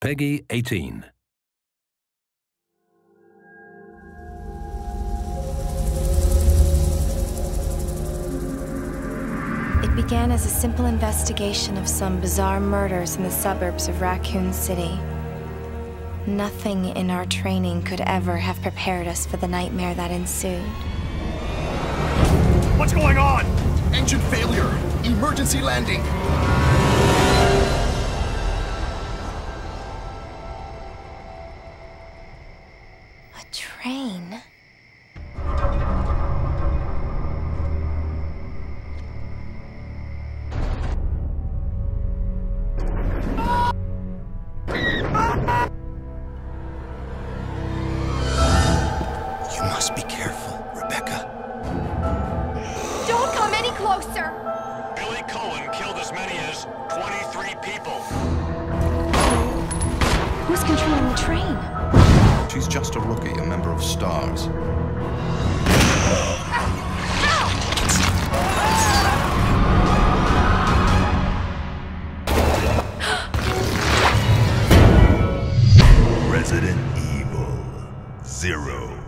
Peggy 18. It began as a simple investigation of some bizarre murders in the suburbs of Raccoon City. Nothing in our training could ever have prepared us for the nightmare that ensued. What's going on? Engine failure. Emergency landing. Train? You must be careful, Rebecca. Don't come any closer! Billy Coen killed as many as 23 people. Who's controlling the train? She's just a rookie, a member of STARS. Resident Evil Zero.